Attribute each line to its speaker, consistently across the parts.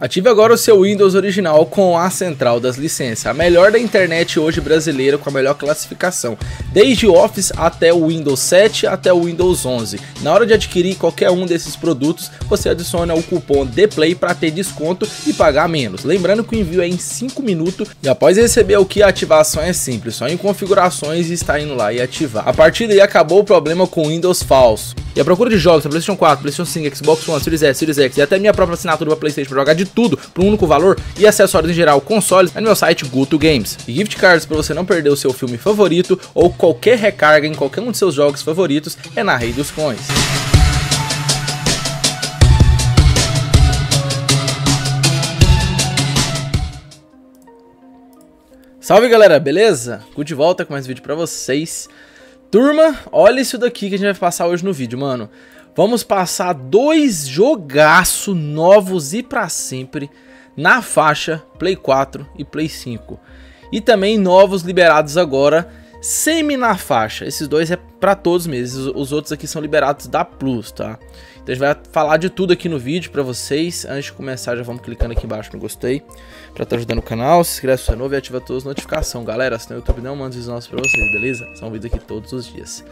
Speaker 1: Ative agora o seu Windows original com a central das licenças, a melhor da internet hoje brasileira com a melhor classificação, desde Office até o Windows 7 até o Windows 11. Na hora de adquirir qualquer um desses produtos, você adiciona o cupom DPLAY para ter desconto e pagar menos. Lembrando que o envio é em 5 minutos e após receber o que a ativação é simples, só em configurações e está indo lá e ativar. A partir daí acabou o problema com o Windows falso. E a procura de jogos PlayStation 4, PlayStation 5, Xbox One, Series S, Series X e até minha própria assinatura para PlayStation para jogar de tudo por um único valor e acessórios em geral, consoles, é no meu site GoToGames. Games. E gift cards para você não perder o seu filme favorito ou qualquer recarga em qualquer um de seus jogos favoritos é na Rei dos Coins. Salve galera, beleza? Good de volta com mais vídeo pra vocês. Turma, olha isso daqui que a gente vai passar hoje no vídeo, mano. Vamos passar dois jogaço novos e para sempre na faixa Play 4 e Play 5. E também novos liberados agora semi na faixa. Esses dois é para todos mesmo, os outros aqui são liberados da Plus, tá? Então a gente vai falar de tudo aqui no vídeo para vocês. Antes de começar, já vamos clicando aqui embaixo no gostei para estar tá ajudando o canal. Se inscreve se é novo e ativa todas as notificações, galera. Se no YouTube não manda os nossos para vocês, beleza? São vídeos aqui todos os dias.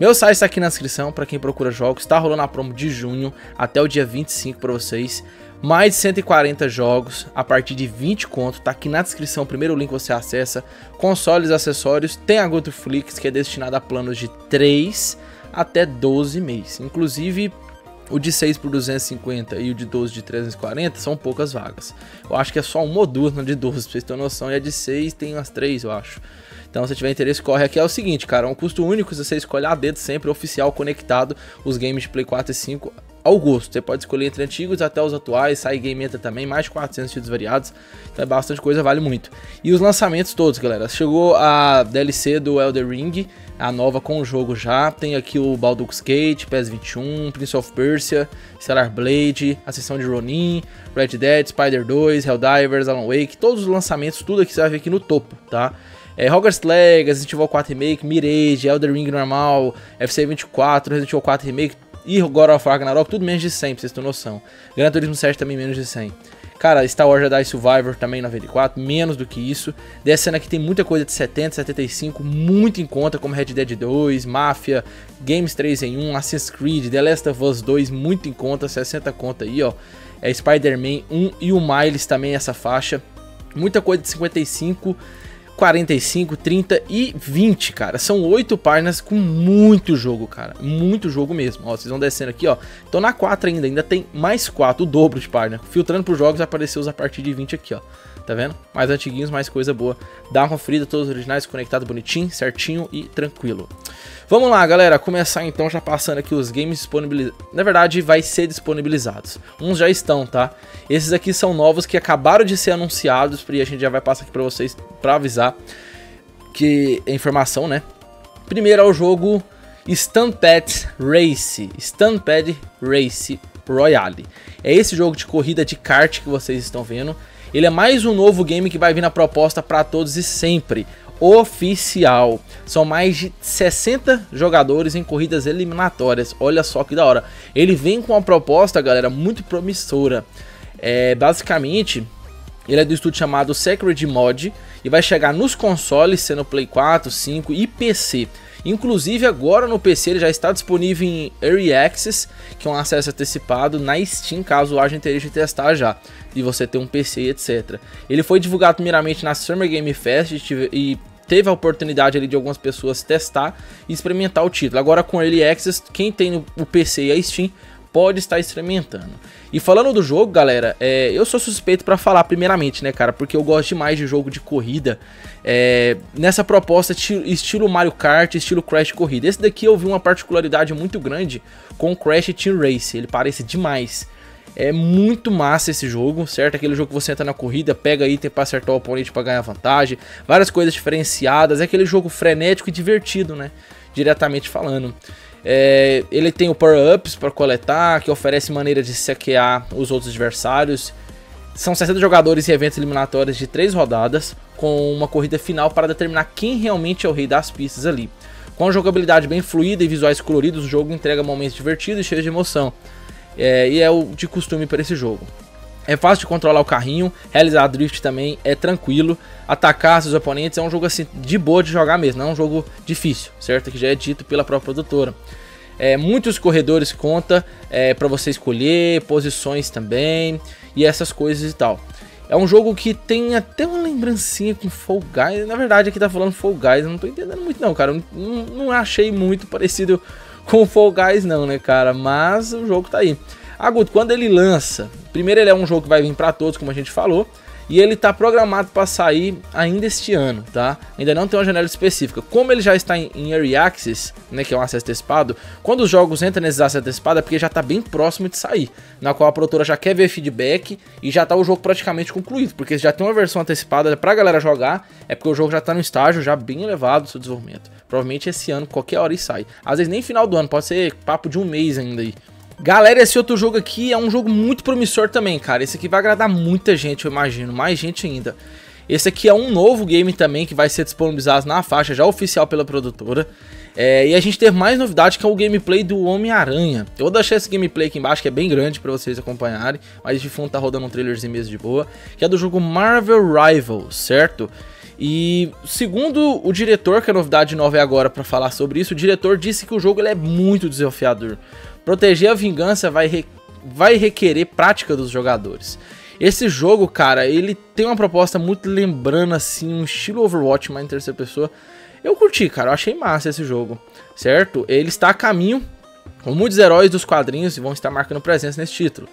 Speaker 1: Meu site está aqui na descrição para quem procura jogos. Está rolando a promo de junho até o dia 25 para vocês. Mais de 140 jogos a partir de 20 conto. Tá aqui na descrição, primeiro link você acessa. Consoles, acessórios. Tem a GoToFlix que é destinada a planos de 3 até 12 meses. Inclusive o de 6 por 250 e o de 12 de 340 são poucas vagas. Eu acho que é só uma ou duas no de 12, pra vocês terem noção. E a de 6 tem umas 3, eu acho. Então, se tiver interesse, corre aqui. É o seguinte, cara, é um custo único, se você escolher a dedo sempre oficial conectado os games de Play 4 e 5 ao gosto. Você pode escolher entre antigos até os atuais, sai game entra também, mais de 400 títulos variados. Então é bastante coisa, vale muito. E os lançamentos todos, galera. Chegou a DLC do Elder Ring, a nova com o jogo já. Tem aqui o Baldur's Gate, PES 21, Prince of Persia, Stellar Blade, a sessão de Ronin, Red Dead, Spider 2, Helldivers, Alan Wake, todos os lançamentos, tudo aqui você vai ver aqui no topo, tá? É, Hogwarts Legacy, Resident Evil 4 Remake, Mirage, Elder Ring normal, FC 24, Resident Evil 4 Remake e God of War Ragnarok, tudo menos de 100, pra vocês terem noção. Gran Turismo 7 também menos de 100. Cara, Star Wars Jedi Survivor também 94, menos do que isso. Descendo aqui tem muita coisa de 70, 75, muito em conta, como Red Dead 2, Mafia, Games 3 em 1, Assassin's Creed, The Last of Us 2, muito em conta, 60 conta aí, ó. É Spider-Man 1 e o Miles também essa faixa. Muita coisa de 55, 45, 30 e 20, cara. São oito páginas com muito jogo, cara. Muito jogo mesmo. Ó, vocês vão descendo aqui, ó. Tô na 4 ainda, ainda tem mais 4, o dobro de página. Filtrando por jogos, apareceu a partir de 20 aqui, ó. Tá vendo? Mais antiguinhos, mais coisa boa. Dá uma conferida, todos os originais conectados bonitinho, certinho e tranquilo. Vamos lá, galera, começar então já passando aqui os games disponibilizados. Na verdade, vai ser disponibilizados. Uns já estão, tá? Esses aqui são novos que acabaram de ser anunciados e a gente já vai passar aqui para vocês para avisar que é informação, né? Primeiro é o jogo Stampede Race, Stampede Race Royale. É esse jogo de corrida de kart que vocês estão vendo. Ele é mais um novo game que vai vir na proposta para todos e sempre. Oficial. São mais de 60 jogadores em corridas eliminatórias. Olha só que da hora. Ele vem com uma proposta, galera, muito promissora. É, basicamente, ele é do estúdio chamado Secret Mod e vai chegar nos consoles, sendo Play 4, 5 e PC. Inclusive agora no PC ele já está disponível em Early Access, que é um acesso antecipado na Steam, caso haja interesse de testar já, e você ter um PC etc. Ele foi divulgado primeiramente na Summer Game Fest e teve a oportunidade ali de algumas pessoas testar e experimentar o título. Agora com Early Access, quem tem o PC e a Steam pode estar experimentando. E falando do jogo, galera, é, eu sou suspeito para falar primeiramente, né, cara, porque eu gosto demais de jogo de corrida. É, nessa proposta estilo Mario Kart, estilo Crash Corrida. Esse daqui eu vi uma particularidade muito grande com Crash Team Race, ele parece demais. É muito massa esse jogo, certo? Aquele jogo que você entra na corrida, pega item para acertar o oponente para ganhar vantagem, várias coisas diferenciadas. É aquele jogo frenético e divertido, né? Diretamente falando. É, ele tem o Power Ups para coletar, que oferece maneira de saquear os outros adversários. São 60 jogadores em eventos eliminatórios de 3 rodadas, com uma corrida final para determinar quem realmente é o rei das pistas ali. Com a jogabilidade bem fluida e visuais coloridos, o jogo entrega momentos divertidos e cheios de emoção. É, e é o de costume para esse jogo. É fácil de controlar o carrinho, realizar drift também é tranquilo, atacar seus oponentes é um jogo assim de boa de jogar mesmo, não é um jogo difícil, certo? Que já é dito pela própria produtora. É, muitos corredores conta é, para você escolher, posições também e essas coisas e tal. É um jogo que tem até uma lembrancinha com Fall Guys. Na verdade, aqui tá falando Fall Guys, eu não tô entendendo muito não, cara. Não, não achei muito parecido com Fall Guys não, né, cara? Mas o jogo tá aí. Guto, quando ele lança, primeiro ele é um jogo que vai vir para todos, como a gente falou, e ele está programado para sair ainda este ano, tá? Ainda não tem uma janela específica. Como ele já está em, em Early Access, né, que é um acesso antecipado, quando os jogos entram nesse acesso antecipado é porque já está bem próximo de sair, na qual a produtora já quer ver feedback e já está o jogo praticamente concluído, porque já tem uma versão antecipada para a galera jogar, é porque o jogo já está no estágio já bem elevado do seu desenvolvimento. Provavelmente esse ano, qualquer hora, ele sai. Às vezes nem final do ano, pode ser papo de um mês ainda aí. Galera, esse outro jogo aqui é um jogo muito promissor também, cara. Esse aqui vai agradar muita gente, eu imagino. Mais gente ainda. Esse aqui é um novo game também que vai ser disponibilizado na faixa já oficial pela produtora. É, e a gente tem mais novidade que é o gameplay do Homem-Aranha. Eu vou deixar esse gameplay aqui embaixo que é bem grande para vocês acompanharem. Mas de fundo tá rodando um trailerzinho mesmo de boa. Que é do jogo Marvel Rivals, certo? E segundo o diretor, que a novidade nova é agora para falar sobre isso, o diretor disse que o jogo ele é muito desafiador. Proteger a vingança vai, re... vai requerer prática dos jogadores. Esse jogo, cara, ele tem uma proposta muito lembrando assim um estilo Overwatch, mas em terceira pessoa. Eu curti, cara, eu achei massa esse jogo, certo? Ele está a caminho com muitos heróis dos quadrinhos e vão estar marcando presença nesse título.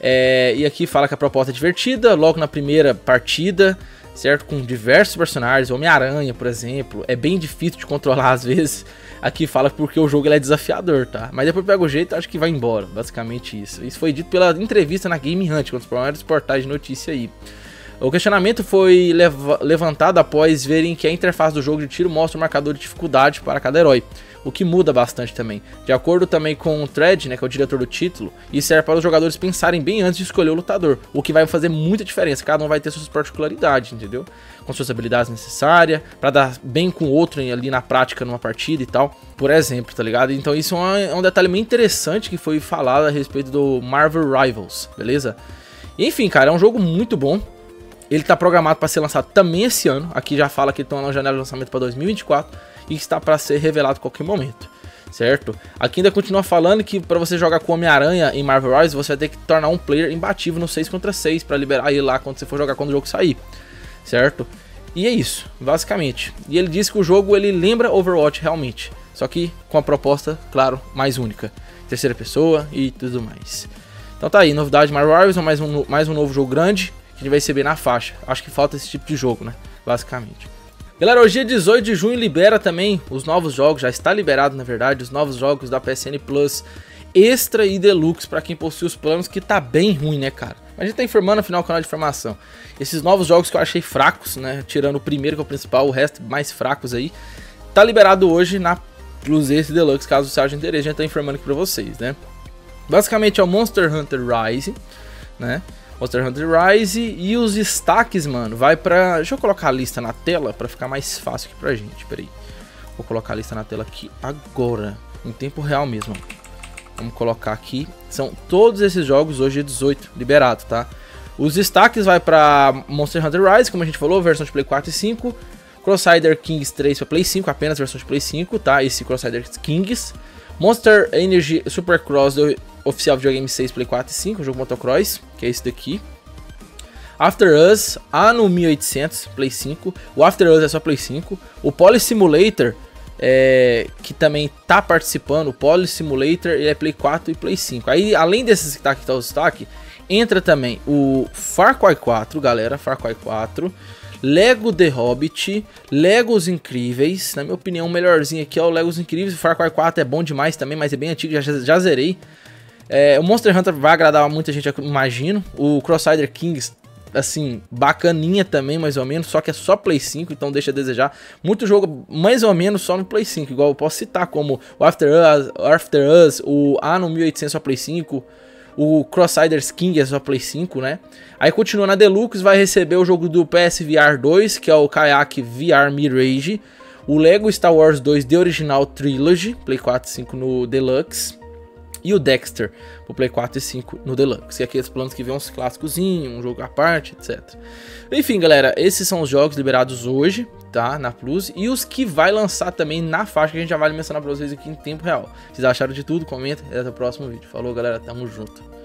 Speaker 1: É, e aqui fala que a proposta é divertida, logo na primeira partida, certo? Com diversos personagens, Homem-Aranha, por exemplo, é bem difícil de controlar às vezes. Aqui fala porque o jogo é desafiador, tá? Mas depois pega o jeito acho que vai embora, basicamente isso. Isso foi dito pela entrevista na Game Hunt, com os primeiros portais de notícia aí. O questionamento foi levantado após verem que a interface do jogo de tiro mostra o marcador de dificuldade para cada herói o que muda bastante também. De acordo também com o Thread, né, que é o diretor do título, isso serve para os jogadores pensarem bem antes de escolher o lutador, o que vai fazer muita diferença. Cada um vai ter suas particularidades, entendeu? Com suas habilidades necessárias, para dar bem com o outro ali na prática numa partida e tal, por exemplo, tá ligado? Então isso é é um detalhe bem interessante que foi falado a respeito do Marvel Rivals, beleza? Enfim, cara, é um jogo muito bom. Ele está programado para ser lançado também esse ano. Aqui já fala que estão na janela de lançamento para 2024 e está para ser revelado a qualquer momento. Certo? Aqui ainda continua falando que para você jogar com Homem-Aranha em Marvel Rise, você vai ter que tornar um player imbatível no 6 contra 6 para liberar ele lá quando você for jogar quando o jogo sair. Certo? E é isso, basicamente. E ele disse que o jogo ele lembra Overwatch realmente, só que com a proposta, claro, mais única, terceira pessoa e tudo mais. Então tá aí, novidade Marvel Rivals, mais um, mais um novo jogo grande a gente vai receber na faixa. Acho que falta esse tipo de jogo, né? Basicamente. Galera, hoje dia 18 de junho libera também os novos jogos, já está liberado na verdade, os novos jogos da PSN Plus Extra e Deluxe para quem possui os planos, que tá bem ruim, né, cara? A gente tá informando afinal o canal de informação. Esses novos jogos que eu achei fracos, né, tirando o primeiro que é o principal, o resto mais fracos aí, tá liberado hoje na Plus Extra e Deluxe, caso você haja interesse, a gente tá informando aqui pra vocês, né? Basicamente é o Monster Hunter Rise, né? Monster Hunter Rise e os destaques, mano, vai pra... Deixa eu colocar a lista na tela pra ficar mais fácil aqui pra gente, peraí. Vou colocar a lista na tela aqui agora, em tempo real mesmo. Vamos colocar aqui, são todos esses jogos hoje é 18, liberado, tá? Os destaques vai pra Monster Hunter Rise, como a gente falou, versão de Play 4 e 5. Crusader Kings 3 para Play 5, apenas versão de Play 5, tá? Esse Crusader Kings. Monster Energy Supercross oficial videogame 6, Play 4 e 5, jogo motocross, que é esse daqui. After Us, ano 1800, Play 5. O After Us é só Play 5. O Poly Simulator, é, que também tá participando, o Poly Simulator, ele é Play 4 e Play 5. Aí, além desses que tá aqui, tá o destaque, entra também o Far Cry 4, galera, Far Cry 4. Lego The Hobbit, Legos Incríveis, na minha opinião o melhorzinho aqui é o Legos Incríveis, o Far Cry 4 é bom demais também, mas é bem antigo, já, já zerei. É, o Monster Hunter vai agradar muita gente, imagino. O Crusader Kings, assim, bacaninha também, mais ou menos. Só que é só Play 5, então deixa a desejar. Muito jogo, mais ou menos, só no Play 5. Igual eu posso citar, como o After Us, After Us o Ano 1800 só Play 5. O Crusaders King é só Play 5, né? Aí continua na Deluxe, vai receber o jogo do PSVR 2, que é o Kayak VR Mirage. O Lego Star Wars 2 The Original Trilogy, Play 4 e 5 no Deluxe. E o Dexter pro Play 4 e 5 no Deluxe, que é aqueles planos que vem uns clássicos, um jogo à parte, etc. Enfim, galera, esses são os jogos liberados hoje, tá, na Plus, e os que vai lançar também na faixa, que a gente já vai mencionar pra vocês aqui em tempo real. Vocês acharam de tudo, comenta e até o próximo vídeo. Falou, galera, tamo junto.